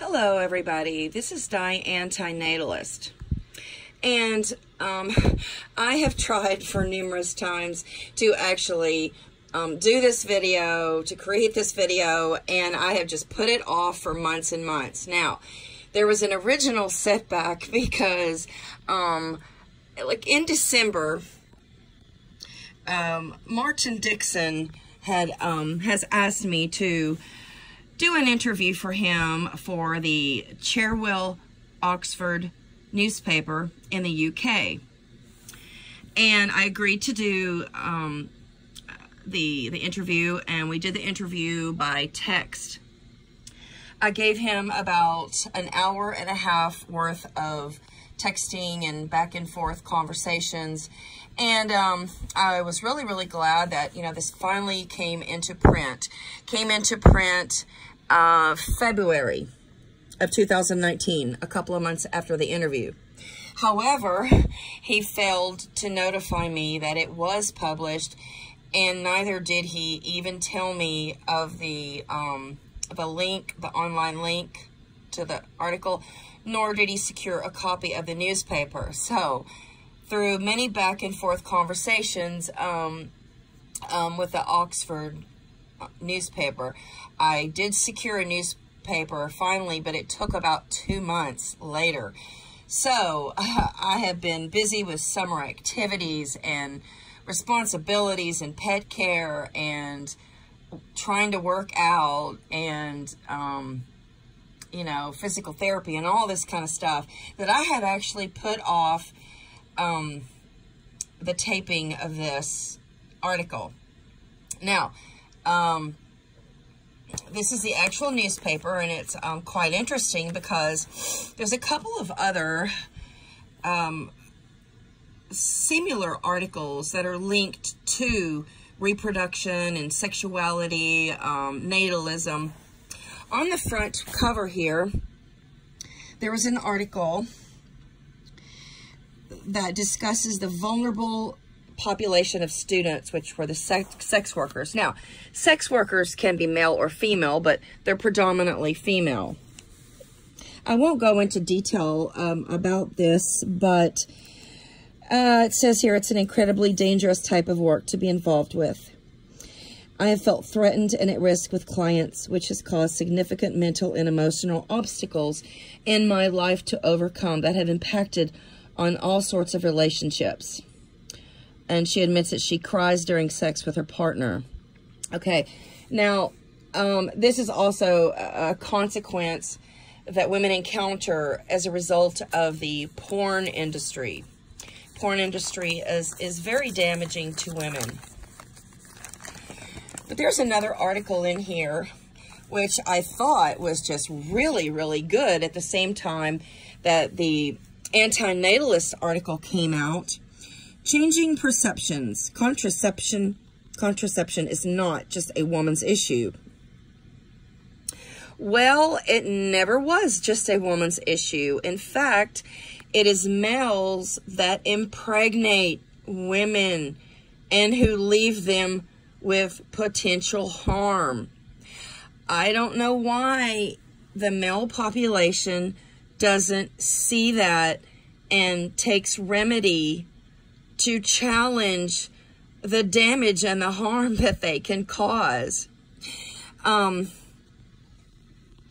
Hello, everybody. This is Di Antinatalist. And um, I have tried for numerous times to actually um, do this video, to create this video, and I have just put it off for months and months. Now, there was an original setback because, um, like in December, um, Martin Dixon had um, has asked me to do an interview for him for the Cherwell Oxford newspaper in the UK. And I agreed to do um, the, the interview, and we did the interview by text. I gave him about an hour and a half worth of texting and back and forth conversations. And um, I was really, really glad that, you know, this finally came into print. Came into print uh, February of 2019, a couple of months after the interview. However, he failed to notify me that it was published, and neither did he even tell me of the um, the link, the online link to the article, nor did he secure a copy of the newspaper. So, through many back and forth conversations um, um, with the Oxford newspaper, I did secure a newspaper finally, but it took about two months later. So I have been busy with summer activities and responsibilities and pet care and trying to work out and, um, you know, physical therapy and all this kind of stuff that I had actually put off um, the taping of this article. Now, um, this is the actual newspaper, and it's um, quite interesting because there's a couple of other um, similar articles that are linked to reproduction and sexuality, um, natalism. On the front cover here, there was an article that discusses the vulnerable population of students, which were the sex, sex workers. Now, sex workers can be male or female, but they're predominantly female. I won't go into detail um, about this, but uh, it says here it's an incredibly dangerous type of work to be involved with. I have felt threatened and at risk with clients, which has caused significant mental and emotional obstacles in my life to overcome that have impacted on all sorts of relationships and she admits that she cries during sex with her partner. Okay, now, um, this is also a consequence that women encounter as a result of the porn industry. Porn industry is, is very damaging to women. But there's another article in here which I thought was just really, really good at the same time that the antinatalist article came out Changing perceptions. Contraception, contraception is not just a woman's issue. Well, it never was just a woman's issue. In fact, it is males that impregnate women and who leave them with potential harm. I don't know why the male population doesn't see that and takes remedy to challenge the damage and the harm that they can cause. Um,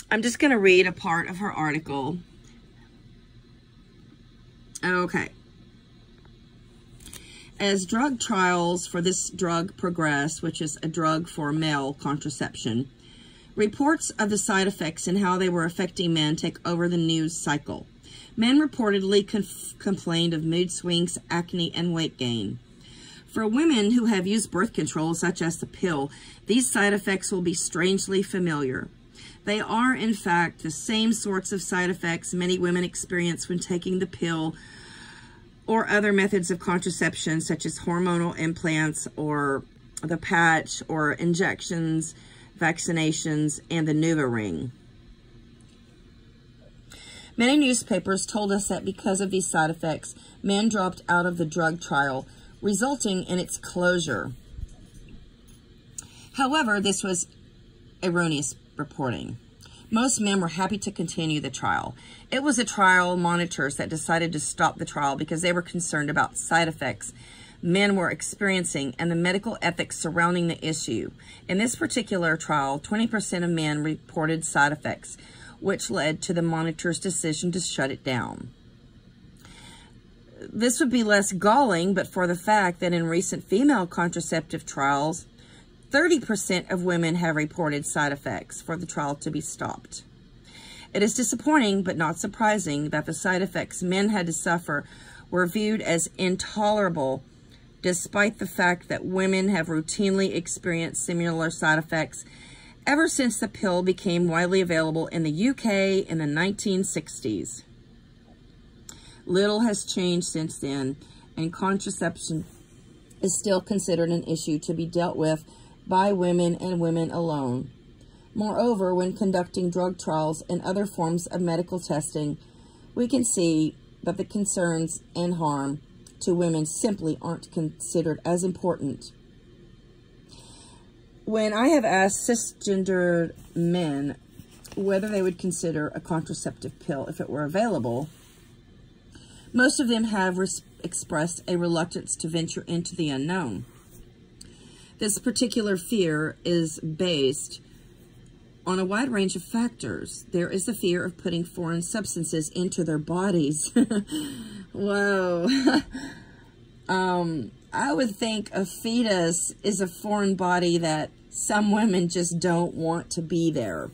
I'm just going to read a part of her article. Okay. As drug trials for this drug progress, which is a drug for male contraception, reports of the side effects and how they were affecting men take over the news cycle. Men reportedly complained of mood swings, acne, and weight gain. For women who have used birth control, such as the pill, these side effects will be strangely familiar. They are, in fact, the same sorts of side effects many women experience when taking the pill or other methods of contraception, such as hormonal implants or the patch or injections, vaccinations, and the NuvaRing. Many newspapers told us that because of these side effects, men dropped out of the drug trial, resulting in its closure. However, this was erroneous reporting. Most men were happy to continue the trial. It was the trial monitors that decided to stop the trial because they were concerned about side effects men were experiencing and the medical ethics surrounding the issue. In this particular trial, 20% of men reported side effects, which led to the monitor's decision to shut it down. This would be less galling, but for the fact that in recent female contraceptive trials, 30% of women have reported side effects for the trial to be stopped. It is disappointing, but not surprising, that the side effects men had to suffer were viewed as intolerable despite the fact that women have routinely experienced similar side effects ever since the pill became widely available in the UK in the 1960s. Little has changed since then, and contraception is still considered an issue to be dealt with by women and women alone. Moreover, when conducting drug trials and other forms of medical testing, we can see that the concerns and harm to women simply aren't considered as important. When I have asked cisgendered men whether they would consider a contraceptive pill if it were available, most of them have expressed a reluctance to venture into the unknown. This particular fear is based on a wide range of factors. There is the fear of putting foreign substances into their bodies. Whoa. um, I would think a fetus is a foreign body that some women just don't want to be there.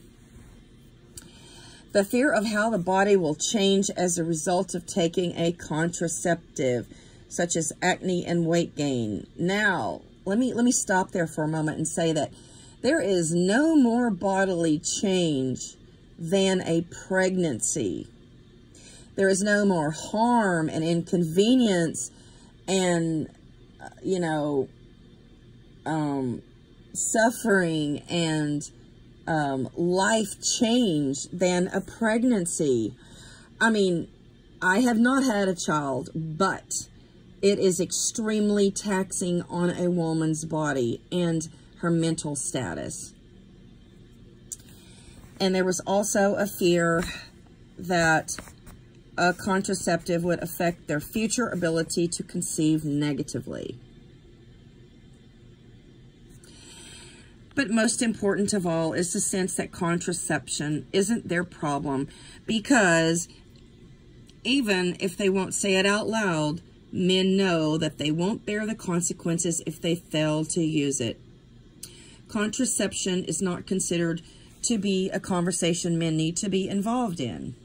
The fear of how the body will change as a result of taking a contraceptive, such as acne and weight gain. Now, let me let me stop there for a moment and say that there is no more bodily change than a pregnancy. There is no more harm and inconvenience and, you know, um, suffering and um, life change than a pregnancy. I mean, I have not had a child, but it is extremely taxing on a woman's body and her mental status. And there was also a fear that a contraceptive would affect their future ability to conceive negatively. But most important of all is the sense that contraception isn't their problem because even if they won't say it out loud, men know that they won't bear the consequences if they fail to use it. Contraception is not considered to be a conversation men need to be involved in.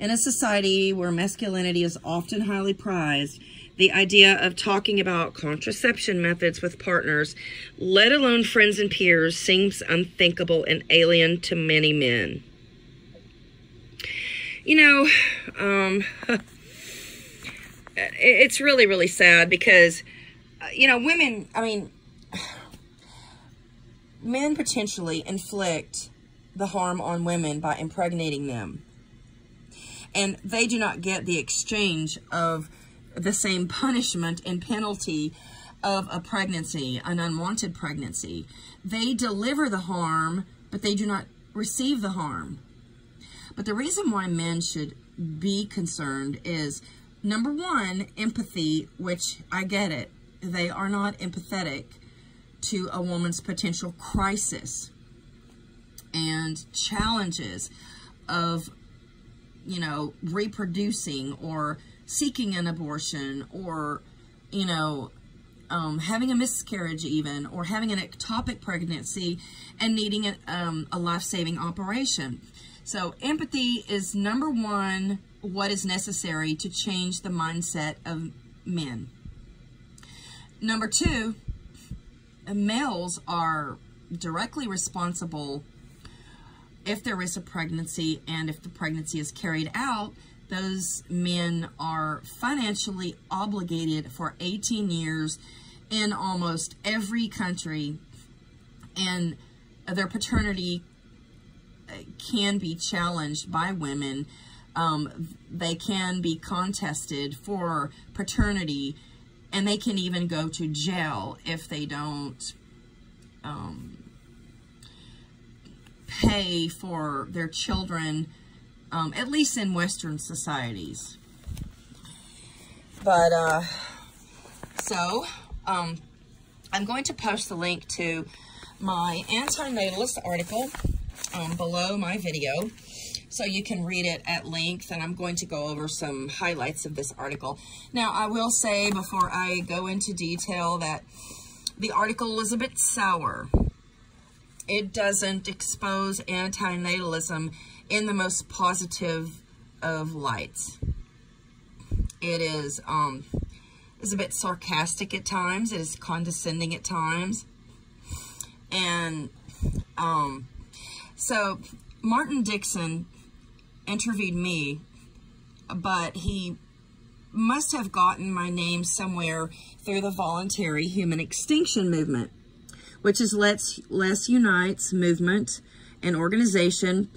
In a society where masculinity is often highly prized, the idea of talking about contraception methods with partners, let alone friends and peers, seems unthinkable and alien to many men. You know, um, it's really, really sad because, you know, women, I mean, men potentially inflict the harm on women by impregnating them and they do not get the exchange of the same punishment and penalty of a pregnancy, an unwanted pregnancy. They deliver the harm, but they do not receive the harm. But the reason why men should be concerned is, number one, empathy, which I get it. They are not empathetic to a woman's potential crisis and challenges of you know, reproducing or seeking an abortion or, you know, um, having a miscarriage even or having an ectopic pregnancy and needing a, um, a life-saving operation. So empathy is number one, what is necessary to change the mindset of men. Number two, males are directly responsible if there is a pregnancy and if the pregnancy is carried out, those men are financially obligated for 18 years in almost every country and their paternity uh, can be challenged by women. Um, they can be contested for paternity and they can even go to jail if they don't um, pay for their children, um, at least in Western societies. But, uh, so, um, I'm going to post the link to my antinatalist article um, below my video so you can read it at length and I'm going to go over some highlights of this article. Now I will say before I go into detail that the article is a bit sour. It doesn't expose antinatalism in the most positive of lights. It is um, is a bit sarcastic at times. It is condescending at times. And um, so Martin Dixon interviewed me, but he must have gotten my name somewhere through the voluntary human extinction movement, which is Let's Les U Knight's movement and organization.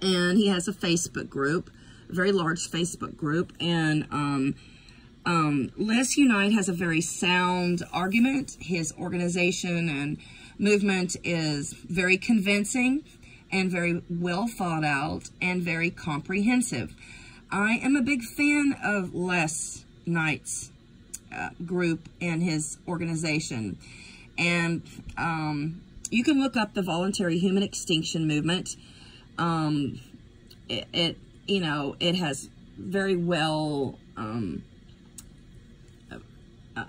And he has a Facebook group, a very large Facebook group. And um, um, Les U Knight has a very sound argument. His organization and movement is very convincing and very well thought out and very comprehensive. I am a big fan of Les Knight's uh, group and his organization. And um, you can look up the voluntary human extinction movement. Um, it, it, you know, it has very well, um, a,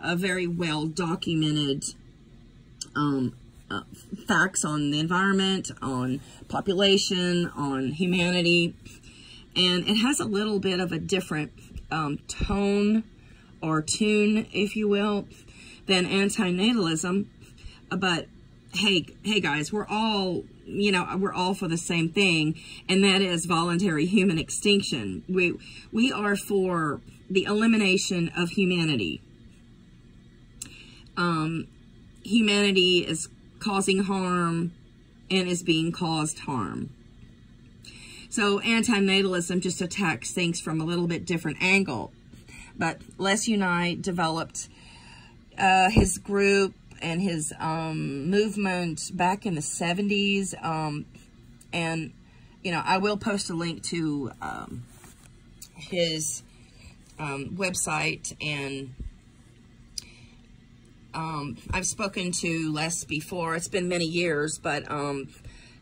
a, very well documented um, uh, facts on the environment, on population, on humanity, and it has a little bit of a different um, tone or tune, if you will, than antinatalism. But hey, hey guys, we're all, you know, we're all for the same thing, and that is voluntary human extinction. We we are for the elimination of humanity. Um, humanity is causing harm and is being caused harm. So antinatalism just attacks things from a little bit different angle. But Les U Knight developed uh, his group and his um, movement back in the 70s. Um, and, you know, I will post a link to um, his um, website and um, I've spoken to Les before. It's been many years, but, um,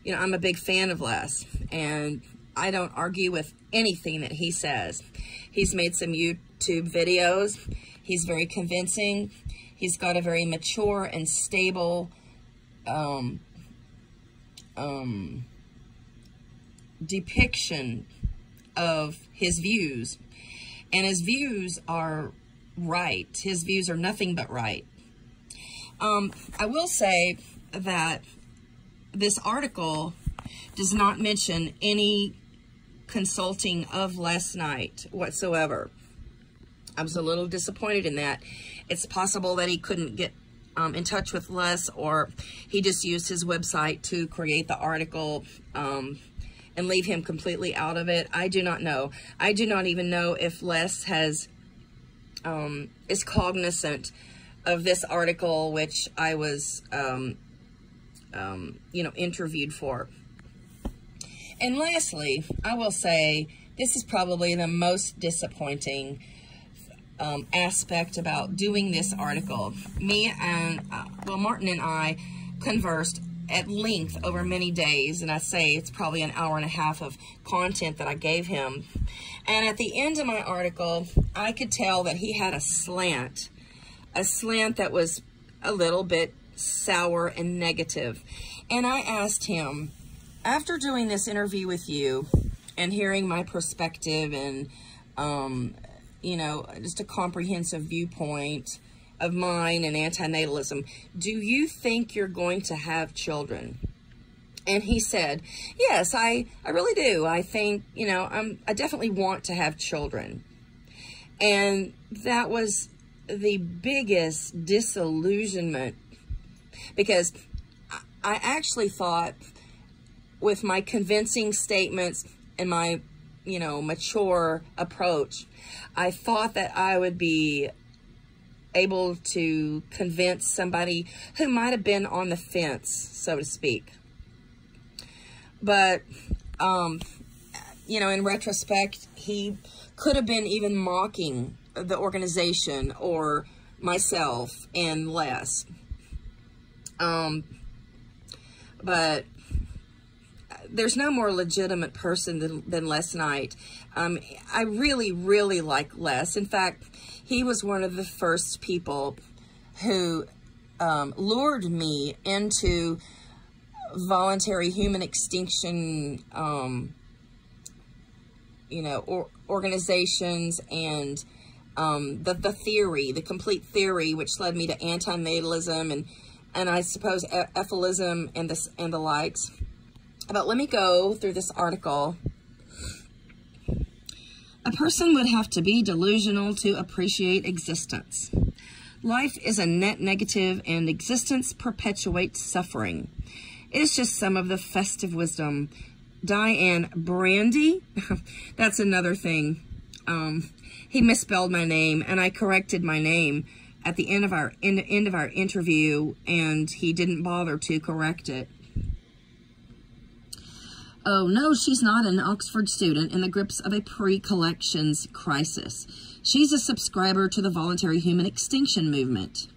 you know, I'm a big fan of Les. And I don't argue with anything that he says. He's made some YouTube videos. He's very convincing. He's got a very mature and stable um, um, depiction of his views. And his views are right. His views are nothing but right. Um, I will say that this article does not mention any consulting of Les Knight whatsoever. I was a little disappointed in that. It's possible that he couldn't get um, in touch with Les or he just used his website to create the article um, and leave him completely out of it. I do not know. I do not even know if Les has um, is cognizant of this article, which I was, um, um, you know, interviewed for. And lastly, I will say this is probably the most disappointing um, aspect about doing this article. Me and, uh, well, Martin and I conversed at length over many days, and I say it's probably an hour and a half of content that I gave him. And at the end of my article, I could tell that he had a slant a slant that was a little bit sour and negative. And I asked him, after doing this interview with you and hearing my perspective and, um, you know, just a comprehensive viewpoint of mine and antinatalism, do you think you're going to have children? And he said, yes, I, I really do. I think, you know, I'm, I definitely want to have children. And that was the biggest disillusionment because I actually thought with my convincing statements and my, you know, mature approach, I thought that I would be able to convince somebody who might have been on the fence, so to speak. but, um, you know, in retrospect, he could have been even mocking the organization or myself and Les. Um, but there's no more legitimate person than, than Les Knight. Um, I really, really like Les. In fact, he was one of the first people who um, lured me into voluntary human extinction, um, you know, or, organizations and um, the, the theory, the complete theory, which led me to antinatalism and, and I suppose efilism and, this, and the likes. But let me go through this article. A person would have to be delusional to appreciate existence. Life is a net negative and existence perpetuates suffering. It's just some of the festive wisdom. Diane Brandy, that's another thing. Um, he misspelled my name and I corrected my name at the end of our end, end of our interview and he didn't bother to correct it. Oh, no, she's not an Oxford student in the grips of a pre-collections crisis. She's a subscriber to the voluntary human extinction movement.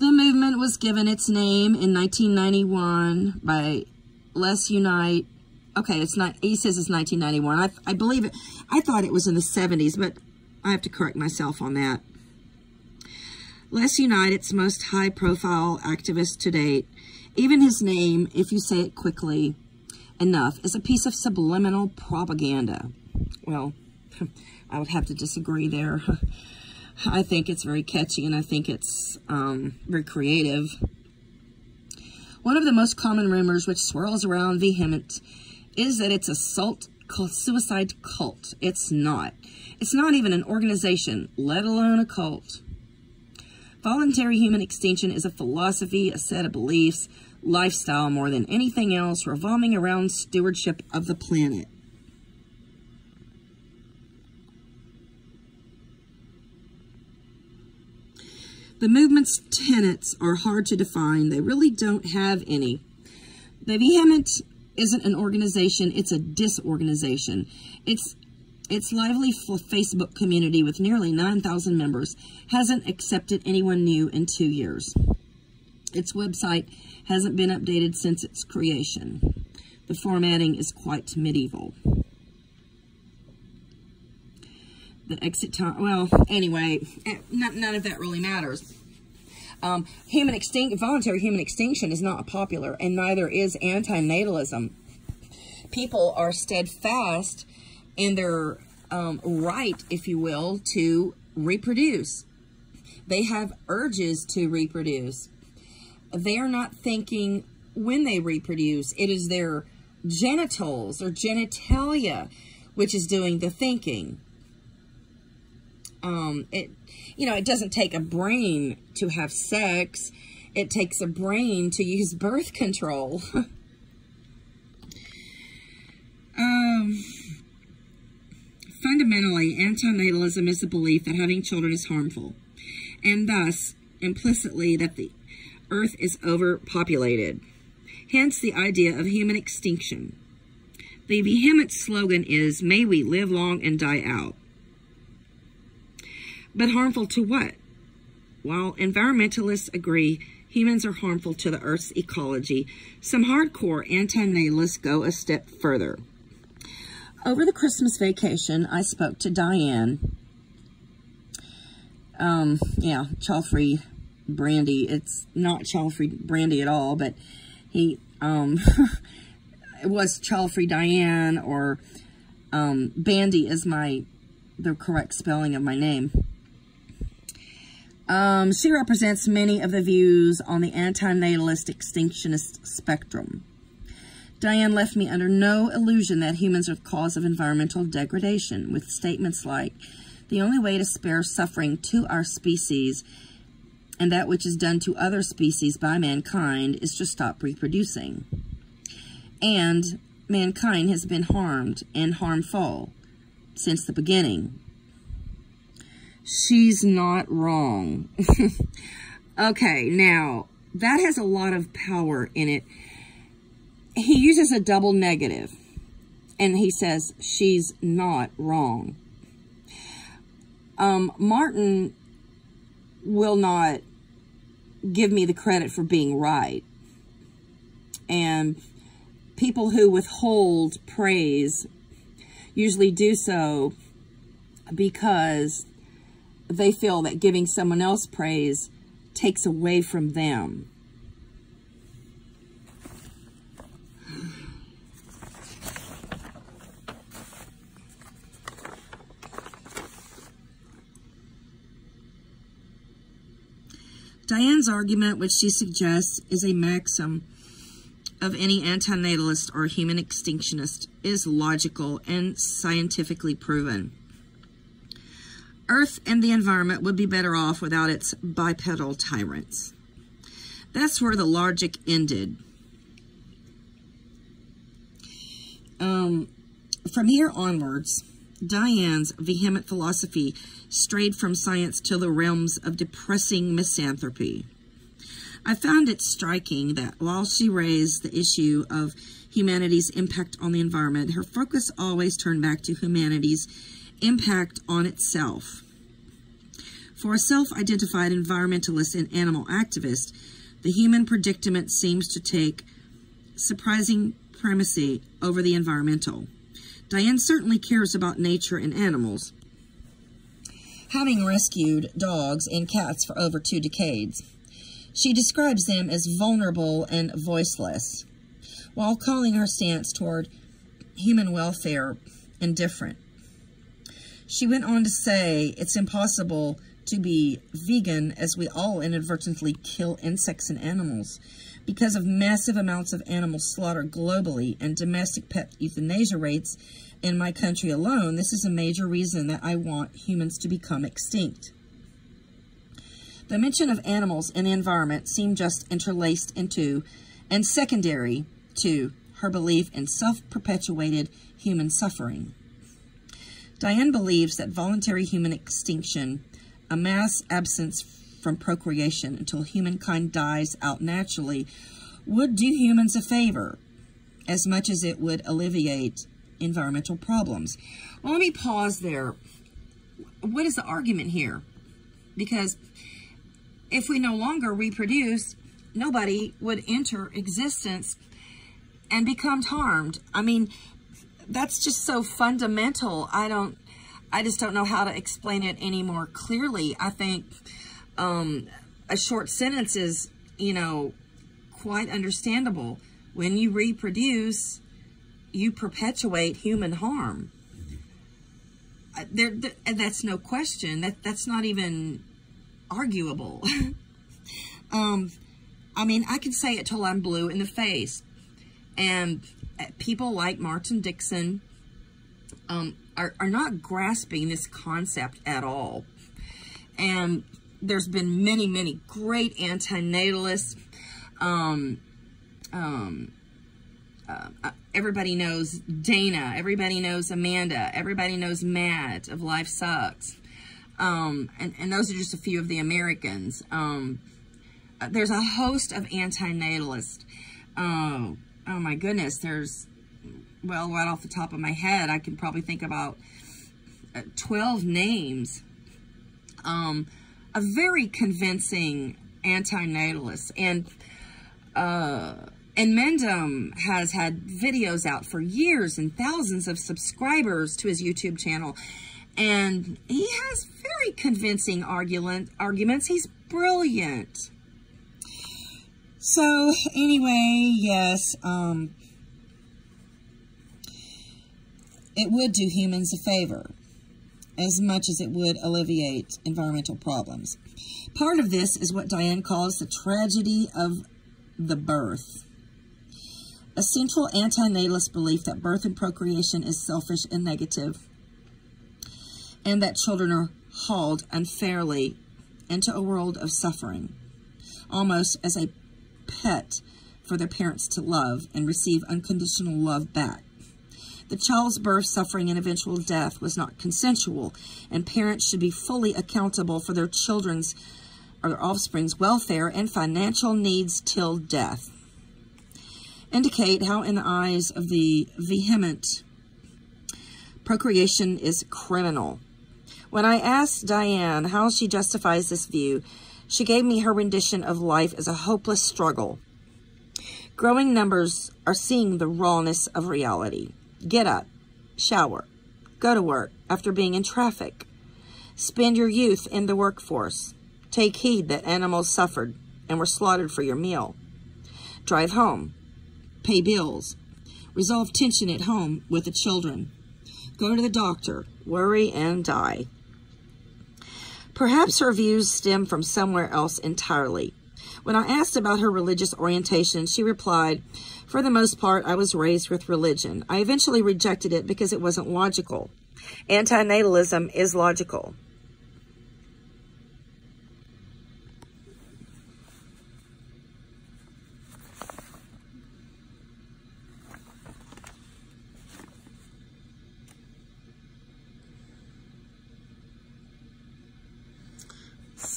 The movement was given its name in 1991 by Les U Knight. Okay, it's not, he says it's 1991. I, I believe it, I thought it was in the 70s, but I have to correct myself on that. Les U Knight, its most high-profile activist to date, even his name, if you say it quickly enough, is a piece of subliminal propaganda. Well, I would have to disagree there. I think it's very catchy and I think it's um, very creative. One of the most common rumors which swirls around VHEMT is that it's a salt suicide cult. It's not. It's not even an organization, let alone a cult. Voluntary human extinction is a philosophy, a set of beliefs, lifestyle more than anything else revolving around stewardship of the planet. The movement's tenets are hard to define. They really don't have any. The VHEMT isn't an organization, it's a disorganization. It's its lively Facebook community with nearly 9,000 members hasn't accepted anyone new in two years. Its website hasn't been updated since its creation. The formatting is quite medieval. The exit time, well, anyway, eh, none of that really matters. Um, human extinct, voluntary human extinction is not popular, and neither is antinatalism. People are steadfast in their um, right, if you will, to reproduce. They have urges to reproduce they are not thinking when they reproduce. It is their genitals or genitalia which is doing the thinking. Um, it, you know, it doesn't take a brain to have sex. It takes a brain to use birth control. um, fundamentally, antinatalism is the belief that having children is harmful, and thus, implicitly, that the Earth is overpopulated. Hence the idea of human extinction. The VHEMT slogan is, may we live long and die out. But harmful to what? While environmentalists agree humans are harmful to the Earth's ecology, some hardcore anti-natalists go a step further. Over the Christmas vacation, I spoke to Diane, um, yeah, Childfree brandy. It's not Childfree brandy at all, but he, um, it was Childfree Diane or, um, Bandy is my, the correct spelling of my name. Um, she represents many of the views on the antinatalist extinctionist spectrum. Diane left me under no illusion that humans are the cause of environmental degradation, with statements like, the only way to spare suffering to our species and that which is done to other species by mankind is to stop reproducing. And mankind has been harmed and harmful since the beginning. She's not wrong. okay, now, that has a lot of power in it. he uses a double negative and he says she's not wrong. Um, Martin will not give me the credit for being right. And people who withhold praise usually do so because they feel that giving someone else praise takes away from them. Diane's argument, which she suggests is a maxim of any antinatalist or human extinctionist, is logical and scientifically proven. Earth and the environment would be better off without its bipedal tyrants. That's where the logic ended. Um, from here onwards, Diane's vehement philosophy strayed from science to the realms of depressing misanthropy. I found it striking that while she raised the issue of humanity's impact on the environment, her focus always turned back to humanity's impact on itself. For a self-identified environmentalist and animal activist, the human predicament seems to take surprising primacy over the environmental. Diane certainly cares about nature and animals, having rescued dogs and cats for over two decades. She describes them as vulnerable and voiceless, while calling her stance toward human welfare indifferent. She went on to say it's impossible to be vegan as we all inadvertently kill insects and animals. Because of massive amounts of animal slaughter globally and domestic pet euthanasia rates in my country alone, this is a major reason that I want humans to become extinct. The mention of animals and the environment seemed just interlaced into and secondary to her belief in self-perpetuated human suffering. Diane believes that voluntary human extinction, a mass absence from procreation until humankind dies out naturally, would do humans a favor as much as it would alleviate environmental problems. Well, let me pause there. What is the argument here? Because if we no longer reproduce, nobody would enter existence and become harmed. I mean, that's just so fundamental. I don't, I just don't know how to explain it any more clearly. I think um, a short sentence is, you know, quite understandable. When you reproduce, you perpetuate human harm. Uh, there, and that's no question. That that's not even arguable. um, I mean, I can say it till I'm blue in the face. And uh, people like Martin Dixon um, are, are not grasping this concept at all. And there's been many, many great antinatalists. Um, um, uh, uh, everybody knows Dana. Everybody knows Amanda. Everybody knows Matt of Life Sucks. Um, and, and those are just a few of the Americans. Um, uh, there's a host of antinatalists. Oh, oh my goodness. There's, well, right off the top of my head, I can probably think about uh, 12 names. Um, a very convincing antinatalist. And, uh, Inmendham has had videos out for years and thousands of subscribers to his YouTube channel. And he has very convincing argument, arguments. He's brilliant. So, anyway, yes, um, it would do humans a favor as much as it would alleviate environmental problems. Part of this is what Diane calls the tragedy of the birth. A central antinatalist belief that birth and procreation is selfish and negative, and that children are hauled unfairly into a world of suffering, almost as a pet for their parents to love and receive unconditional love back. The child's birth, suffering, and eventual death was not consensual, and parents should be fully accountable for their children's or their offspring's welfare and financial needs till death. Indicate how in the eyes of the VHEMT procreation is criminal. When I asked Diane how she justifies this view, she gave me her rendition of life as a hopeless struggle. Growing numbers are seeing the rawness of reality. Get up, shower, go to work after being in traffic. Spend your youth in the workforce. Take heed that animals suffered and were slaughtered for your meal. Drive home. Pay bills. Resolve tension at home with the children. Go to the doctor. Worry and die. Perhaps her views stem from somewhere else entirely. When I asked about her religious orientation, she replied, For the most part, I was raised with religion. I eventually rejected it because it wasn't logical. Antinatalism is logical.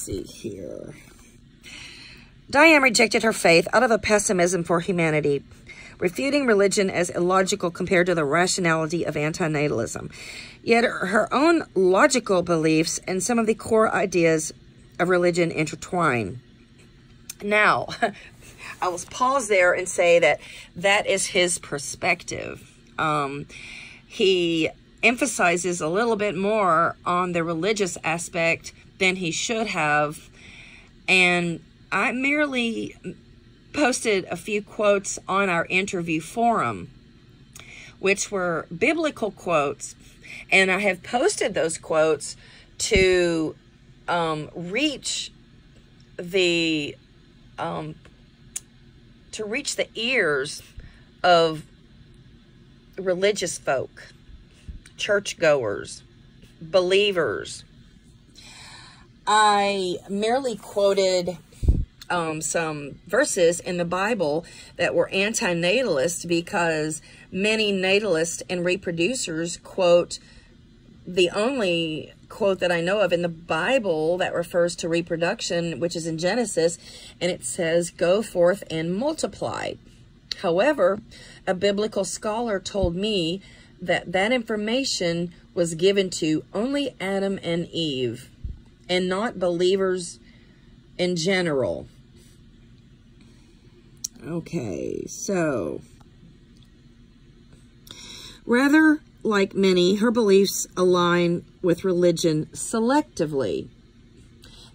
See here. Diane rejected her faith out of a pessimism for humanity, refuting religion as illogical compared to the rationality of antinatalism. Yet her own logical beliefs and some of the core ideas of religion intertwine. Now, I will pause there and say that that is his perspective. Um, he emphasizes a little bit more on the religious aspect than he should have. And I merely posted a few quotes on our interview forum, which were biblical quotes. And I have posted those quotes to um, reach the um, to reach the ears of religious folk, churchgoers, believers, I merely quoted um, some verses in the Bible that were antinatalist because many natalists and reproducers quote the only quote that I know of in the Bible that refers to reproduction, which is in Genesis, and it says, Go forth and multiply. However, a biblical scholar told me that that information was given to only Adam and Eve and not believers in general. Okay, so rather like many, her beliefs align with religion selectively.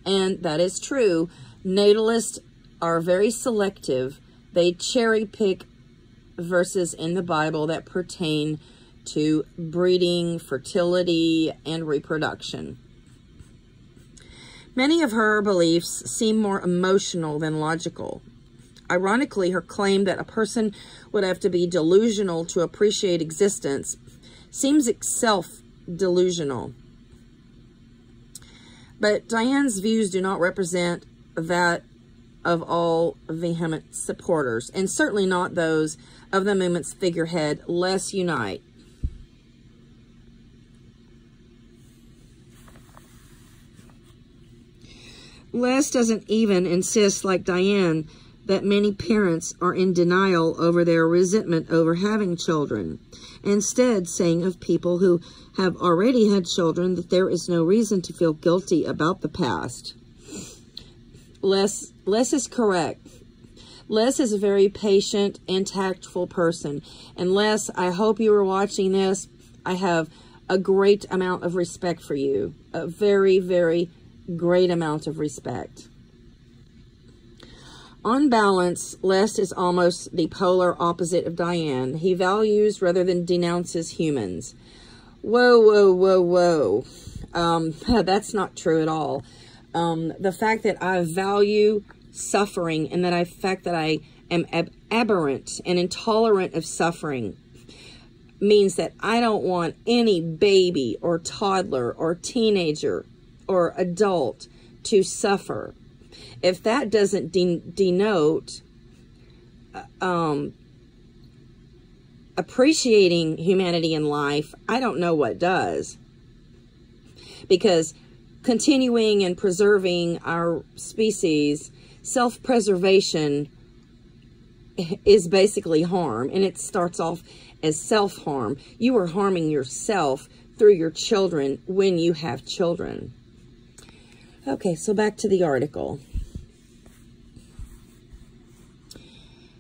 And that is true. Natalists are very selective. They cherry pick verses in the Bible that pertain to breeding, fertility, and reproduction. Many of her beliefs seem more emotional than logical. Ironically, her claim that a person would have to be delusional to appreciate existence seems itself delusional. But Diane's views do not represent that of all VHEMT supporters, and certainly not those of the movement's figurehead, Les U Knight. Les doesn't even insist, like Diane, that many parents are in denial over their resentment over having children, instead saying of people who have already had children that there is no reason to feel guilty about the past. Les, Les is correct. Les is a very patient and tactful person. And Les, I hope you are watching this. I have a great amount of respect for you. A very, very great amount of respect. On balance, Les is almost the polar opposite of Diane. He values rather than denounces humans. Whoa, whoa, whoa, whoa. Um, that's not true at all. Um, the fact that I value suffering and that I fact that I am ab aberrant and intolerant of suffering means that I don't want any baby or toddler or teenager or adult to suffer. If that doesn't de denote uh, um, appreciating humanity in life, I don't know what does. Because continuing and preserving our species, self-preservation is basically harm, and it starts off as self-harm. You are harming yourself through your children when you have children. Okay, so back to the article.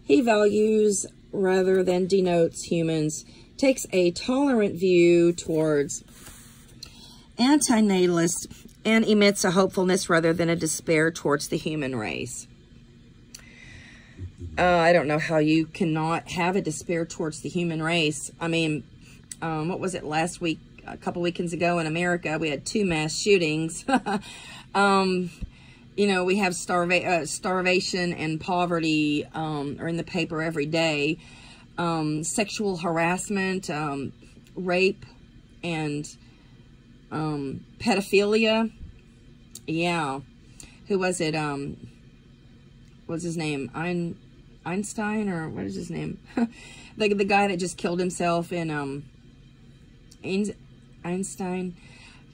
He values rather than denotes humans, takes a tolerant view towards antinatalist and emits a hopefulness rather than a despair towards the human race. Uh, I don't know how you cannot have a despair towards the human race. I mean, um, what was it last week, a couple weekends ago in America, we had two mass shootings. um, you know, we have starva uh, starvation and poverty um, are in the paper every day. Um, sexual harassment, um, rape, and um, pedophilia. Yeah. Who was it? Um, what's his name? Ein, Einstein or what is his name? the, the guy that just killed himself in um, Einstein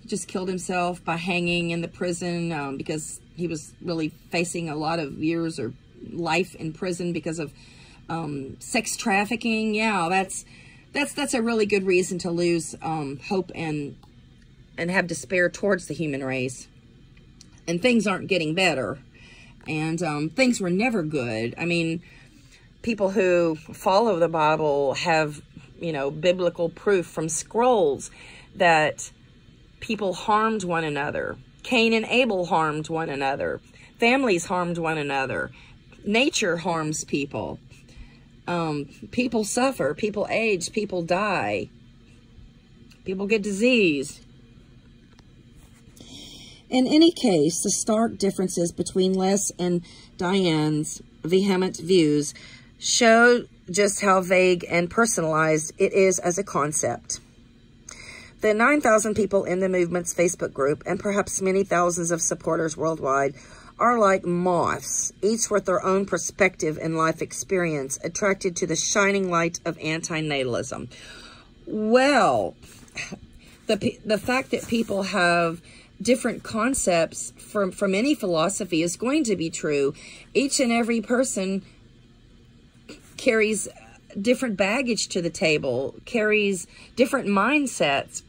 just killed himself by hanging in the prison um, because he was really facing a lot of years or life in prison because of um, sex trafficking. Yeah, that's that's that's a really good reason to lose um, hope and and have despair towards the human race. And things aren't getting better. And um, things were never good. I mean, people who follow the Bible have, you know, biblical proof from scrolls that people harmed one another. Cain and Abel harmed one another. Families harmed one another. Nature harms people. Um, people suffer. People age. People die. People get disease. In any case, the stark differences between Les and Diane's vehement views show just how vague and personalized it is as a concept. The 9,000 people in the movement's Facebook group, and perhaps many thousands of supporters worldwide, are like moths, each with their own perspective and life experience, attracted to the shining light of antinatalism. Well, the, the fact that people have different concepts from, from any philosophy is going to be true. Each and every person carries different baggage to the table, carries different mindsets.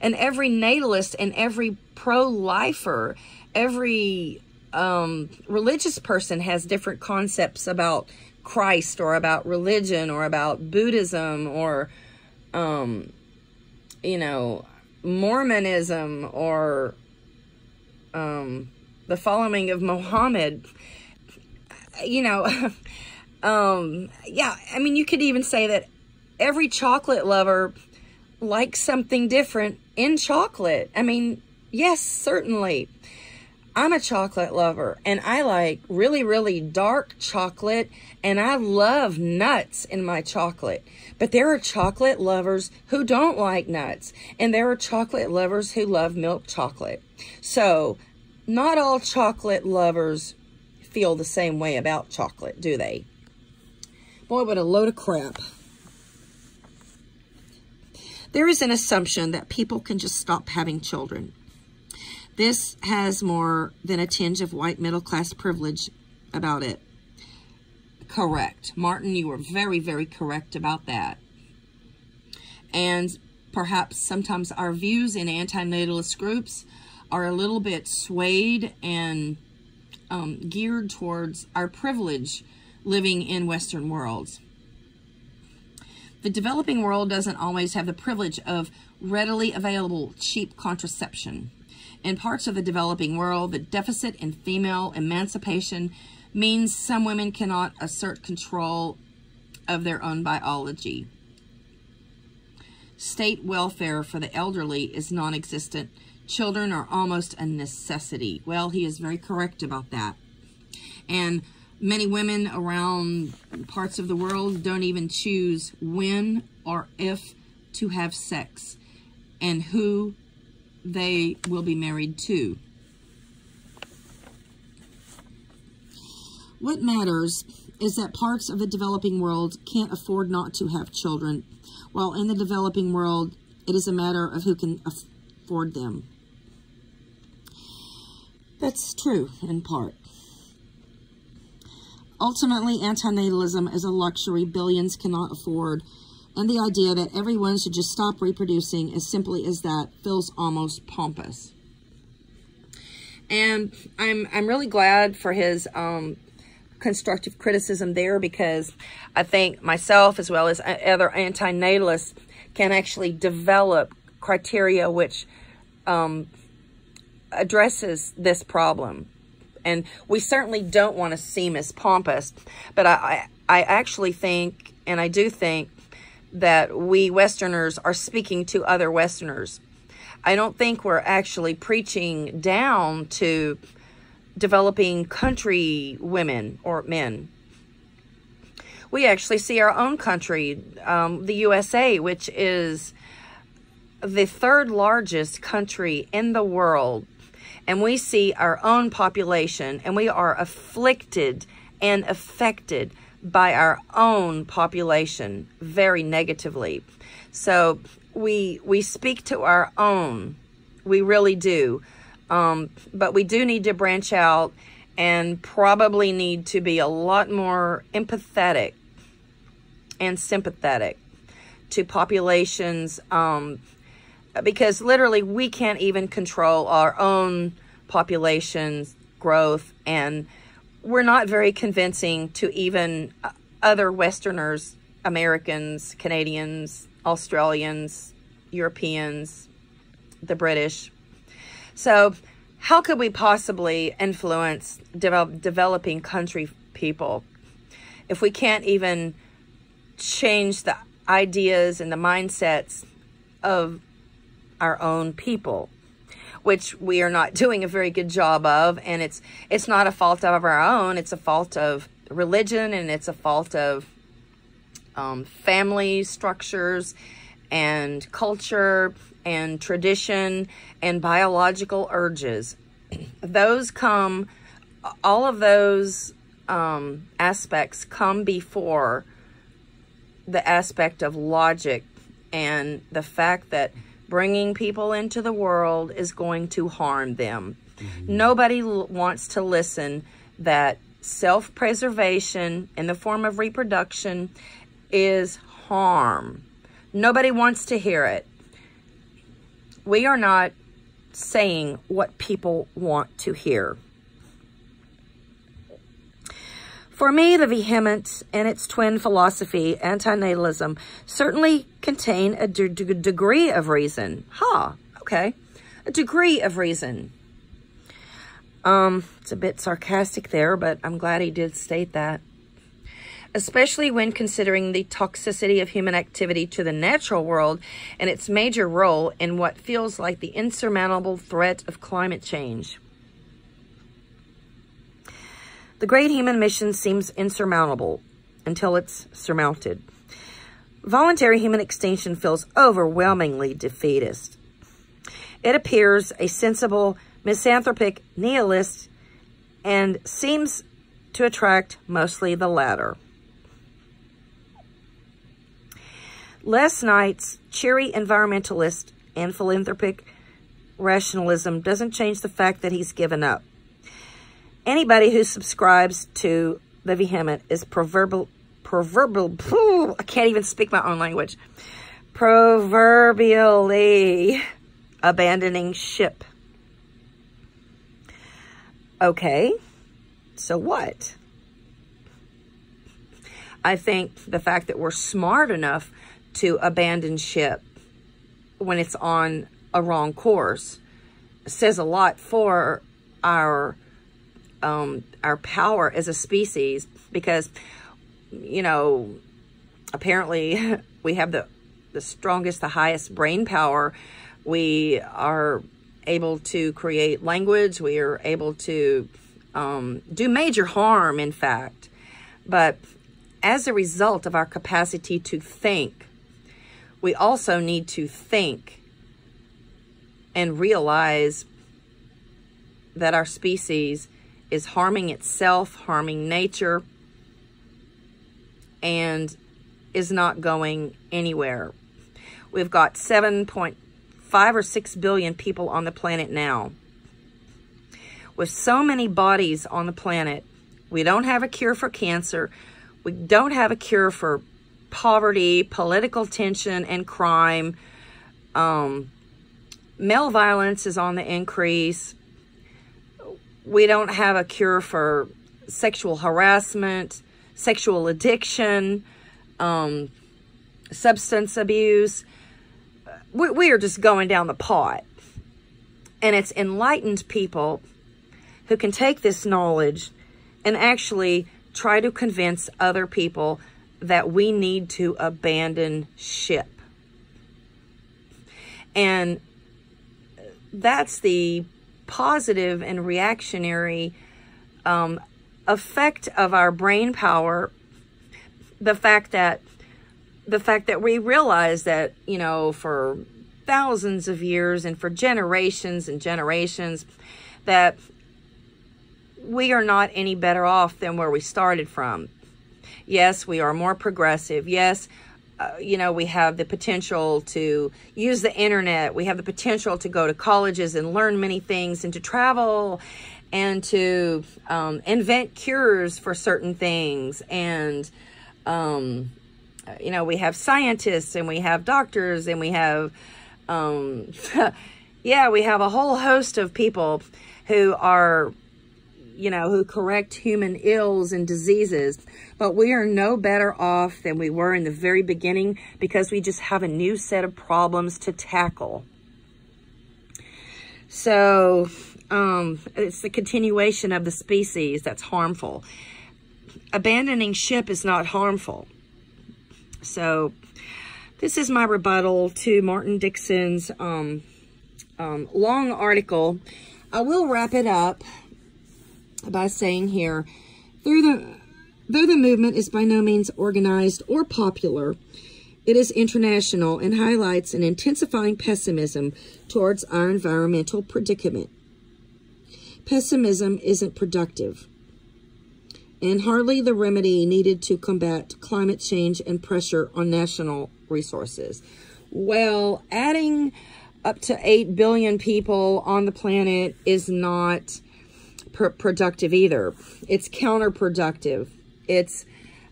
And every natalist and every pro-lifer, every um, religious person has different concepts about Christ or about religion or about Buddhism or, um, you know, Mormonism or um, the following of Muhammad, you know, um, yeah, I mean, you could even say that every chocolate lover likes something different in chocolate. I mean, yes, certainly. I'm a chocolate lover and I like really, really dark chocolate and I love nuts in my chocolate. But there are chocolate lovers who don't like nuts and there are chocolate lovers who love milk chocolate. So not all chocolate lovers feel the same way about chocolate, do they? Boy, what a load of crap. There is an assumption that people can just stop having children. This has more than a tinge of white middle class privilege about it. Correct. Martin, you were very, very correct about that. And perhaps sometimes our views in antinatalist groups are a little bit swayed and um, geared towards our privilege living in Western worlds. The developing world doesn't always have the privilege of readily available cheap contraception. In parts of the developing world, the deficit in female emancipation means some women cannot assert control of their own biology. State welfare for the elderly is non-existent. Children are almost a necessity. Well, he is very correct about that. And many women around parts of the world don't even choose when or if to have sex and who they will be married to. What matters is that parts of the developing world can't afford not to have children, while in the developing world, it is a matter of who can afford them. That's true in part. Ultimately, antinatalism is a luxury billions cannot afford, and the idea that everyone should just stop reproducing as simply as that feels almost pompous. And I'm I'm really glad for his um, constructive criticism there because I think myself as well as other antinatalists can actually develop criteria which um, addresses this problem. And we certainly don't want to seem as pompous, but I, I, I actually think, and I do think, that we Westerners are speaking to other Westerners. I don't think we're actually preaching down to developing country women or men. We actually see our own country, um, the USA, which is the third largest country in the world. And we see our own population, and we are afflicted and affected by our own population very negatively. So we we speak to our own. We really do. Um, but we do need to branch out and probably need to be a lot more empathetic and sympathetic to populations um, because literally we can't even control our own population's growth and we're not very convincing to even uh, other Westerners, Americans, Canadians, Australians, Europeans, the British. So how could we possibly influence develop, developing country people if we can't even change the ideas and the mindsets of our own people? which we are not doing a very good job of. And it's, it's not a fault of our own. It's a fault of religion and it's a fault of um, family structures and culture and tradition and biological urges. those come, all of those um, aspects come before the aspect of logic and the fact that bringing people into the world is going to harm them. Mm-hmm. Nobody wants to listen that self preservation in the form of reproduction is harm. Nobody wants to hear it. We are not saying what people want to hear. For me, the VHEMT and its twin philosophy, antinatalism, certainly contain a de de degree of reason. Ha, huh, okay. A degree of reason. Um, it's a bit sarcastic there, but I'm glad he did state that. Especially when considering the toxicity of human activity to the natural world and its major role in what feels like the insurmountable threat of climate change. The great human mission seems insurmountable until it's surmounted. Voluntary human extinction feels overwhelmingly defeatist. It appears a sensible, misanthropic nihilist and seems to attract mostly the latter. Les Knight's cheery environmentalist and philanthropic rationalism doesn't change the fact that he's given up. Anybody who subscribes to the VHEMT is proverbial, proverbial, I can't even speak my own language, proverbially abandoning ship. Okay, so what? I think the fact that we're smart enough to abandon ship when it's on a wrong course says a lot for our um, our power as a species because, you know, apparently we have the, the strongest, the highest brain power. We are able to create language. We are able to um, do major harm, in fact. But as a result of our capacity to think, we also need to think and realize that our species is harming itself, harming nature, and is not going anywhere. We've got 7.5 or 6 billion people on the planet now. With so many bodies on the planet, We don't have a cure for cancer. We don't have a cure for poverty, political tension, and crime. Um, male violence is on the increase. We don't have a cure for sexual harassment, sexual addiction, um, substance abuse. We, we are just going down the pot. And it's enlightened people who can take this knowledge and actually try to convince other people that we need to abandon ship. And that's the positive and reactionary um, effect of our brain power. The fact that the fact that we realize that you know for thousands of years and for generations and generations that we are not any better off than where we started from. Yes, we are more progressive. Yes, uh, you know, we have the potential to use the internet. We have the potential to go to colleges and learn many things and to travel and to um, invent cures for certain things. And, um, you know, we have scientists and we have doctors and we have, um, yeah, we have a whole host of people who are you know, who correct human ills and diseases. But we are no better off than we were in the very beginning because we just have a new set of problems to tackle. So um, it's the continuation of the species that's harmful. Abandoning ship is not harmful. So this is my rebuttal to Martin Dixon's um, um, long article. I will wrap it up by saying here, though the, though the movement is by no means organized or popular, it is international and highlights an intensifying pessimism towards our environmental predicament. Pessimism isn't productive and hardly the remedy needed to combat climate change and pressure on national resources. Well, adding up to 8 billion people on the planet is not productive either. It's counterproductive. It's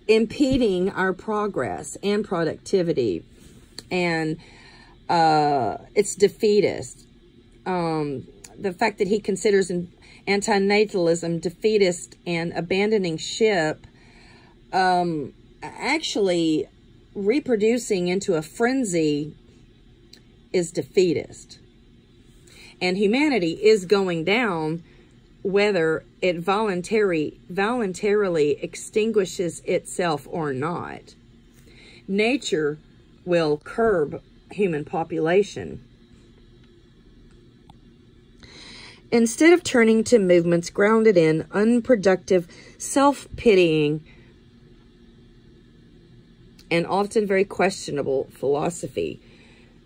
impeding our progress and productivity. And uh, it's defeatist. Um, the fact that he considers antinatalism defeatist and abandoning ship um, actually reproducing into a frenzy is defeatist. And humanity is going down whether it voluntary, voluntarily extinguishes itself or not. Nature will curb human population. Instead of turning to movements grounded in unproductive, self-pitying, and often very questionable philosophy,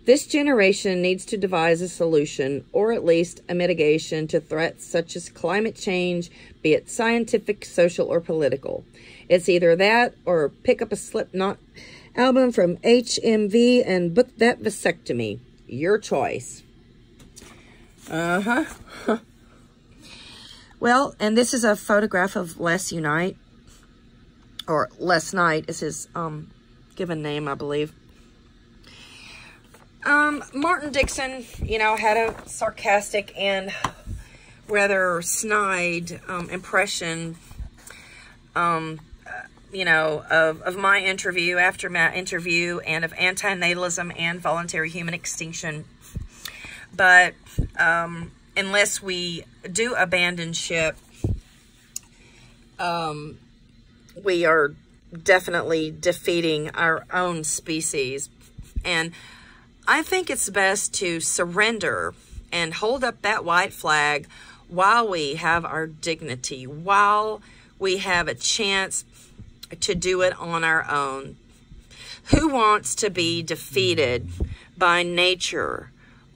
this generation needs to devise a solution, or at least a mitigation to threats such as climate change, be it scientific, social, or political. It's either that or pick up a Slipknot album from HMV and book that vasectomy. Your choice. Uh-huh. well, and this is a photograph of Les U Knight, or Les Knight is his um, given name, I believe. Um, Martin Dixon, you know, had a sarcastic and rather snide um, impression, um, you know, of, of my interview, after my interview, and of antinatalism and voluntary human extinction. But um, unless we do abandon ship, um, we are definitely defeating our own species. And I think it's best to surrender and hold up that white flag while we have our dignity, while we have a chance to do it on our own. Who wants to be defeated by nature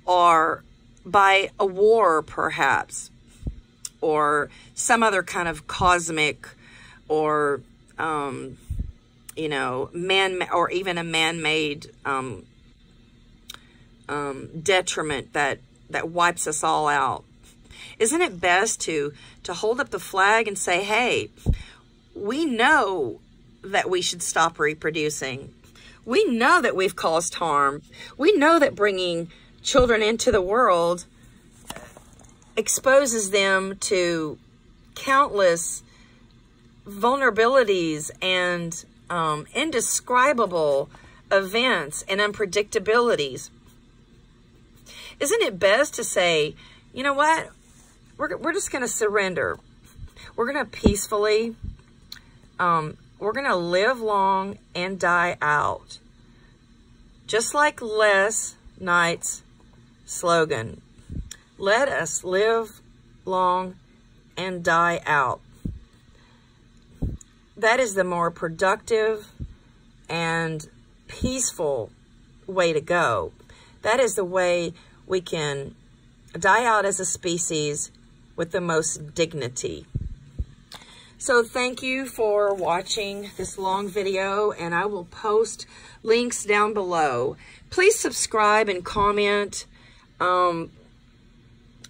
or by a war, perhaps, or some other kind of cosmic or, um, you know, man or even a man-made um, um, detriment that, that wipes us all out. Isn't it best to, to hold up the flag and say, hey, we know that we should stop reproducing. We know that we've caused harm. We know that bringing children into the world exposes them to countless vulnerabilities and um, indescribable events and unpredictabilities. Isn't it best to say, you know what? We're, we're just going to surrender. We're going to peacefully, um, we're going to live long and die out. Just like Les Knight's slogan, let us live long and die out. That is the more productive and peaceful way to go. That is the way we can die out as a species with the most dignity. So thank you for watching this long video and I will post links down below. Please subscribe and comment. Um,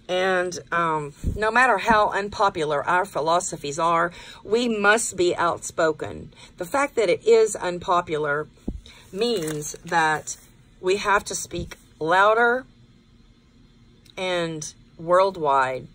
and um, no matter how unpopular our philosophies are, we must be outspoken. The fact that it is unpopular means that we have to speak louder and worldwide